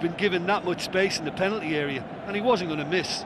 been given that much space in the penalty area, and he wasn't going to miss.